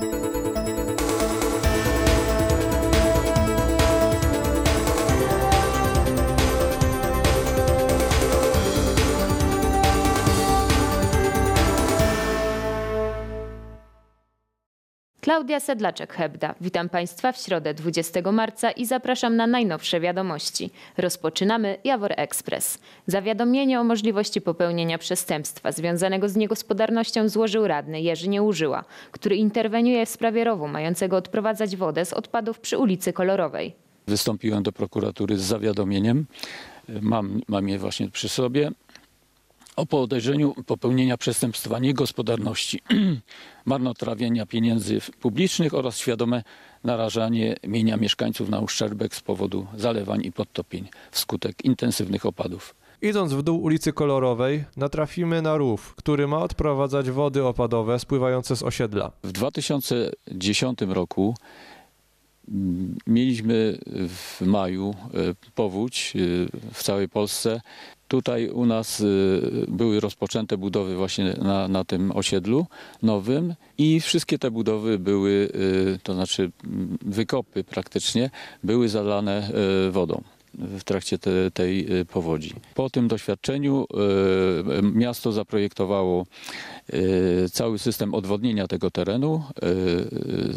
thank you Klaudia Sedlaczek-Hebda. Witam Państwa w środę 20 marca i zapraszam na najnowsze wiadomości. Rozpoczynamy Jawor Express. Zawiadomienie o możliwości popełnienia przestępstwa związanego z niegospodarnością złożył radny Jerzy Nieużyła, który interweniuje w sprawie rowu mającego odprowadzać wodę z odpadów przy ulicy Kolorowej. Wystąpiłem do prokuratury z zawiadomieniem. Mam, mam je właśnie przy sobie o podejrzeniu popełnienia przestępstwa niegospodarności, marnotrawienia pieniędzy publicznych oraz świadome narażanie mienia mieszkańców na uszczerbek z powodu zalewań i podtopień wskutek intensywnych opadów. Idąc w dół ulicy Kolorowej, natrafimy na rów, który ma odprowadzać wody opadowe spływające z osiedla. W 2010 roku mieliśmy w maju e, powódź e, w całej Polsce. Tutaj u nas y, były rozpoczęte budowy właśnie na, na tym osiedlu nowym i wszystkie te budowy były, to znaczy mm, wykopy praktycznie, były zalane wodą w trakcie te, tej powodzi. Po tym doświadczeniu miasto zaprojektowało cały system odwodnienia tego terenu.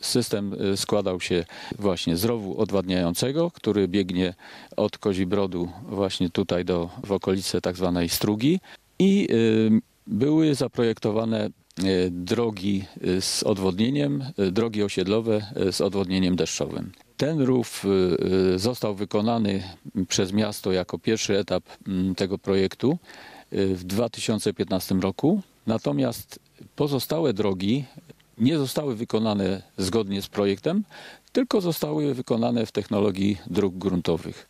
System składał się właśnie z rowu odwadniającego, który biegnie od Kozibrodu właśnie tutaj do, w okolice tak zwanej Strugi i były zaprojektowane drogi z odwodnieniem, drogi osiedlowe z odwodnieniem deszczowym. Ten rów został wykonany przez miasto jako pierwszy etap tego projektu w 2015 roku. Natomiast pozostałe drogi nie zostały wykonane zgodnie z projektem, tylko zostały wykonane w technologii dróg gruntowych,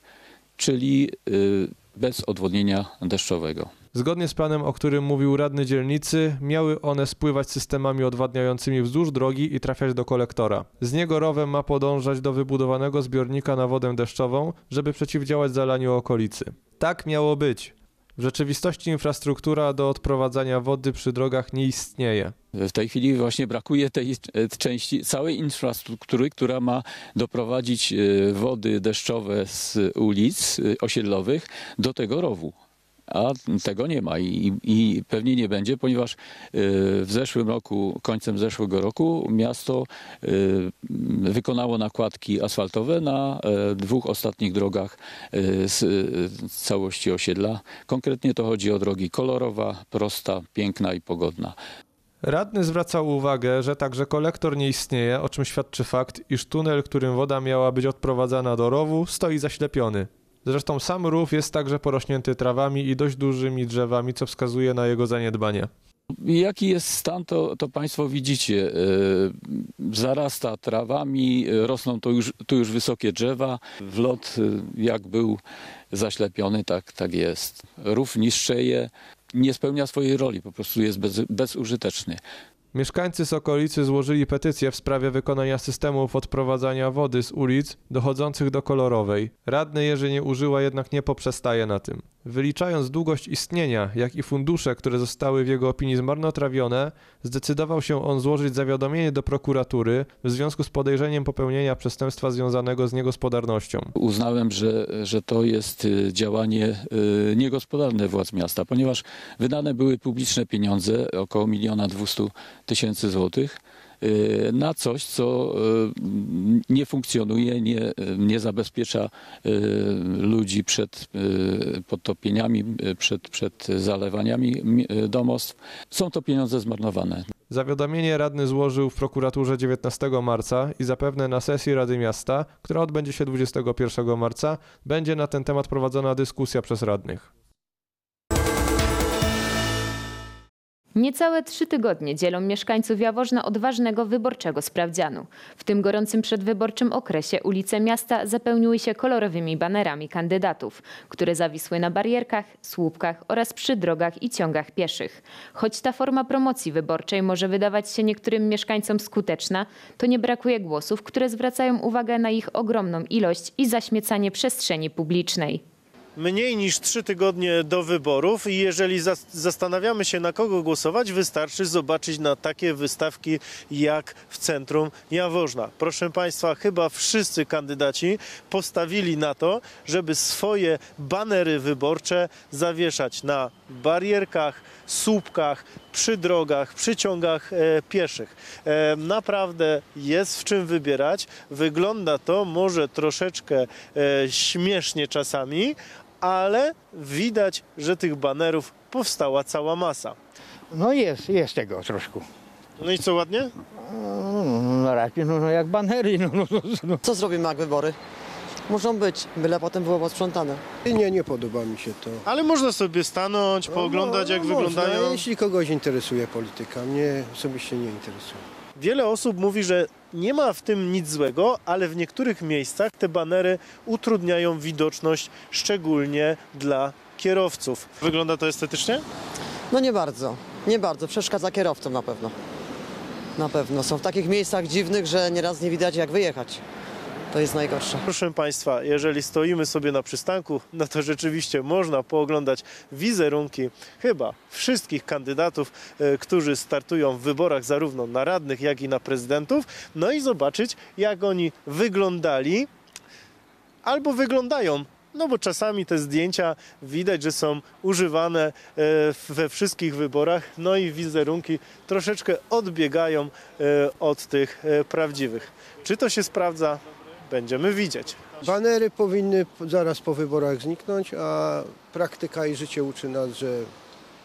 czyli y, bez odwodnienia deszczowego. Zgodnie z planem, o którym mówił radny dzielnicy, miały one spływać systemami odwadniającymi wzdłuż drogi i trafiać do kolektora. Z niego rowem ma podążać do wybudowanego zbiornika na wodę deszczową, żeby przeciwdziałać zalaniu okolicy. Tak miało być. W rzeczywistości infrastruktura do odprowadzania wody przy drogach nie istnieje. W tej chwili właśnie brakuje tej części, całej infrastruktury, która ma doprowadzić e, wody deszczowe z ulic e, osiedlowych do tego rowu a tego nie ma i, i, pewnie nie będzie, ponieważ y, w zeszłym roku, końcem zeszłego roku miasto y, wykonało nakładki asfaltowe na e, dwóch ostatnich drogach y, z całości osiedla. Konkretnie to chodzi o drogi kolorowa, prosta, piękna i pogodna. Radny zwracał uwagę, że także kolektor nie istnieje, o czym świadczy fakt, iż tunel, którym woda miała być odprowadzana do rowu, stoi zaślepiony. Zresztą sam rów jest także porośnięty trawami i dość dużymi drzewami, co wskazuje na jego zaniedbanie. Jaki jest stan, to, to Państwo widzicie. E, zarasta trawami, rosną to już, tu już wysokie drzewa. Wlot e, jak był zaślepiony, tak, tak jest. Rów niszczeje, nie spełnia swojej roli, po prostu jest bez, bezużyteczny. Mieszkańcy z okolicy złożyli petycję w sprawie wykonania systemów odprowadzania wody z ulic dochodzących do kolorowej. Radny Jerzy nie użyła jednak nie poprzestaje na tym. Wyliczając długość istnienia, jak i fundusze, które zostały w jego opinii zmarnotrawione, zdecydował się on złożyć zawiadomienie do prokuratury w związku z podejrzeniem popełnienia przestępstwa związanego z niegospodarnością. Uznałem, że, że to jest y, działanie y, niegospodarne władz miasta, ponieważ wydane były publiczne pieniądze, około miliona dwustu tysięcy złotych, na coś, co y, nie funkcjonuje, nie, nie zabezpiecza y, ludzi przed podtopieniami, przed, przed zalewaniami domostw. Są to pieniądze zmarnowane. Zawiadomienie radny złożył w prokuraturze 19 marca i zapewne na sesji Rady Miasta, która odbędzie się 21 marca, będzie na ten temat prowadzona dyskusja przez radnych. Niecałe trzy tygodnie dzielą mieszkańców Jaworzna od ważnego wyborczego sprawdzianu. W tym gorącym przedwyborczym okresie ulice miasta zapełniły się kolorowymi banerami kandydatów, które zawisły na barierkach, słupkach oraz przy drogach i ciągach pieszych. Choć ta forma promocji wyborczej może wydawać się niektórym mieszkańcom skuteczna, to nie brakuje głosów, które zwracają uwagę na ich ogromną ilość i zaśmiecanie przestrzeni publicznej. Mniej niż trzy tygodnie do wyborów i jeżeli zas- zastanawiamy się na kogo głosować, wystarczy zobaczyć na takie wystawki jak w centrum Jaworzna. Proszę Państwa, chyba wszyscy kandydaci postawili na to, żeby swoje banery wyborcze zawieszać na barierkach, słupkach, przy drogach, przy ciągach e, pieszych. E, naprawdę jest w czym wybierać. Wygląda to może troszeczkę e, śmiesznie czasami, ale widać, że tych banerów powstała cała masa. No jest, jest tego troszkę. No i co ładnie? No, no raczej no, no jak banery, no, no, no, no. Co zrobimy jak wybory? Muszą być, byle potem było posprzątane. Nie, nie podoba mi się to. Ale można sobie stanąć, pooglądać jak No, można, wyglądają. Jeśli kogoś interesuje polityka, mnie osobiście nie interesuje. Wiele osób mówi, że nie ma w tym nic złego, ale w niektórych miejscach te banery utrudniają widoczność, szczególnie dla kierowców. Wygląda to estetycznie? No nie bardzo, nie bardzo. Przeszkadza kierowcom na pewno. Na pewno. Są w takich miejscach dziwnych, że nieraz nie widać jak wyjechać. To jest najgorsze. Proszę Państwa, jeżeli stoimy sobie na przystanku, no to rzeczywiście można pooglądać wizerunki chyba wszystkich kandydatów, e, którzy startują w wyborach zarówno na radnych, jak i na prezydentów, no i zobaczyć, jak oni wyglądali albo wyglądają. No bo czasami te zdjęcia widać, że są używane e, we wszystkich wyborach, no i wizerunki troszeczkę odbiegają e, od tych prawdziwych. Czy to się sprawdza? Będziemy widzieć. Banery powinny po- zaraz po wyborach zniknąć, a praktyka i życie uczy nas, że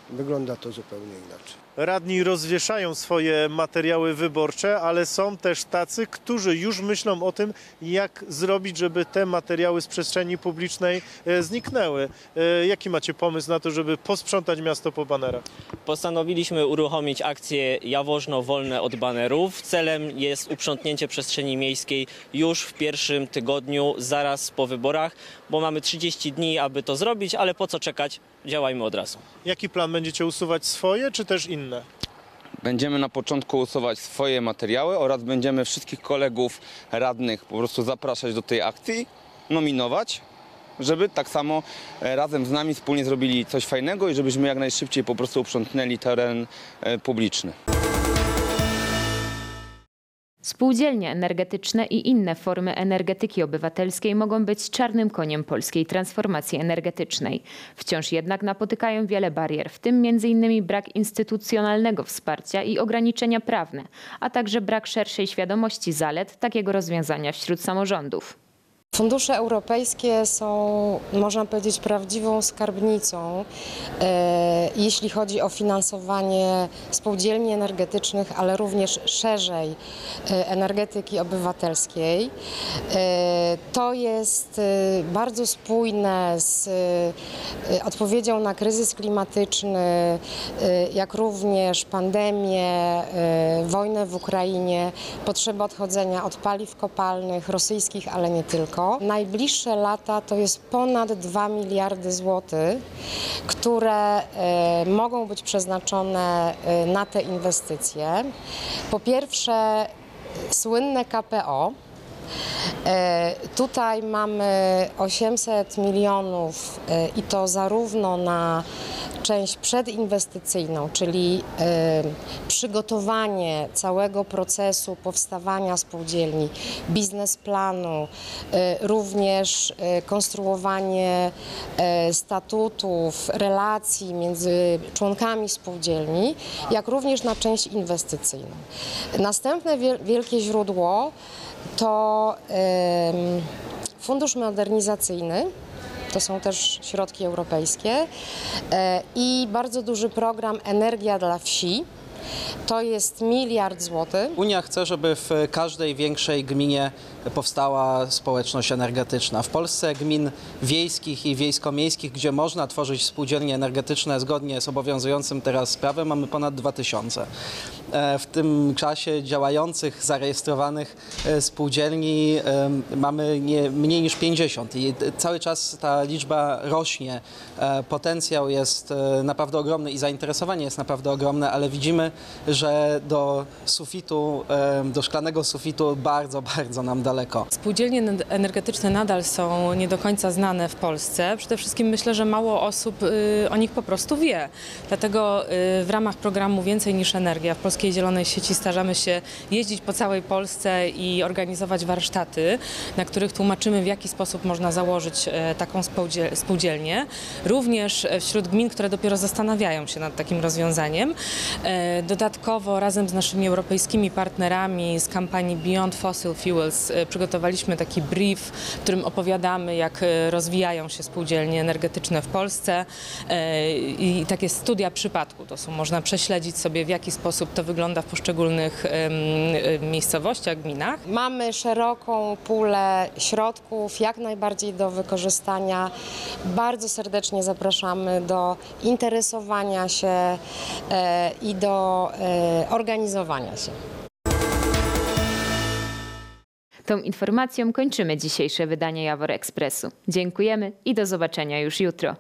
wygląda to zupełnie inaczej. Radni rozwieszają swoje materiały wyborcze, ale są też tacy, którzy już myślą o tym, jak zrobić, żeby te materiały z przestrzeni publicznej e, zniknęły. E, Jaki macie pomysł na to, żeby posprzątać miasto po banerach? Postanowiliśmy uruchomić akcję Jawożno Wolne od banerów. Celem jest uprzątnięcie przestrzeni miejskiej już w pierwszym tygodniu, zaraz po wyborach, bo mamy 30 dni, aby to zrobić, ale po co czekać? Działajmy od razu. Jaki plan będziecie usuwać swoje, czy też inne? Będziemy na początku usuwać swoje materiały oraz będziemy wszystkich kolegów radnych po prostu zapraszać do tej akcji, nominować, żeby tak samo e, razem z nami wspólnie zrobili coś fajnego i żebyśmy jak najszybciej po prostu uprzątnęli teren e, publiczny. Spółdzielnie energetyczne i inne formy energetyki obywatelskiej mogą być czarnym koniem polskiej transformacji energetycznej. Wciąż jednak napotykają wiele barier, w tym m.in. brak instytucjonalnego wsparcia i ograniczenia prawne, a także brak szerszej świadomości zalet takiego rozwiązania wśród samorządów. Fundusze europejskie są, można powiedzieć, prawdziwą skarbnicą, e, jeśli chodzi o finansowanie spółdzielni energetycznych, ale również szerzej e, energetyki obywatelskiej. E, to jest bardzo spójne z odpowiedzią na kryzys klimatyczny, jak również pandemię, wojnę w Ukrainie, potrzebę odchodzenia od paliw kopalnych, rosyjskich, ale nie tylko. Najbliższe lata to jest ponad 2 miliardy złotych, które e, mogą być przeznaczone e, na te inwestycje. Po pierwsze, słynne KPO. E, Tutaj mamy 800 milionów i to zarówno na część przedinwestycyjną, czyli e, przygotowanie całego procesu powstawania spółdzielni, biznesplanu, e, również e, konstruowanie statutów, relacji między członkami spółdzielni, jak również na część inwestycyjną. Następne wiel- wielkie źródło to Fundusz Modernizacyjny, to są też środki europejskie e, i bardzo duży program Energia dla Wsi. To jest miliard złotych. Unia chce, żeby w każdej większej gminie powstała społeczność energetyczna. W Polsce gmin wiejskich i wiejsko-miejskich, gdzie można tworzyć spółdzielnie energetyczne zgodnie z obowiązującym teraz prawem, mamy ponad 2000. e, w tym czasie działających, zarejestrowanych e, spółdzielni e, mamy nie, mniej niż 50 i cały czas ta liczba rośnie. Potencjał jest naprawdę ogromny i zainteresowanie jest naprawdę ogromne, ale widzimy, że do sufitu, do szklanego sufitu bardzo, bardzo nam daleko. Spółdzielnie energetyczne nadal są nie do końca znane w Polsce. Przede wszystkim myślę, że mało osób y, o nich po prostu wie. Dlatego y, w ramach programu Więcej niż Energia w Polskiej Zielonej Sieci starzamy się jeździć po całej Polsce i organizować warsztaty, na których tłumaczymy w jaki sposób można założyć e, taką spółdziel- spółdzielnię. Również e, wśród gmin, które dopiero zastanawiają się nad takim rozwiązaniem. E, Dodatkowo razem z naszymi europejskimi partnerami z kampanii Beyond Fossil Fuels e, przygotowaliśmy taki brief, w którym opowiadamy, jak e, rozwijają się spółdzielnie energetyczne w Polsce e, i takie studia przypadku. To są, można prześledzić sobie, w jaki sposób to wygląda w poszczególnych miejscowościach, gminach. Mamy szeroką pulę środków, jak najbardziej do wykorzystania. Bardzo serdecznie zapraszamy do interesowania się e, i do e, organizowania się. Tą informacją kończymy dzisiejsze wydanie Jawor Ekspresu. Dziękujemy i do zobaczenia już jutro.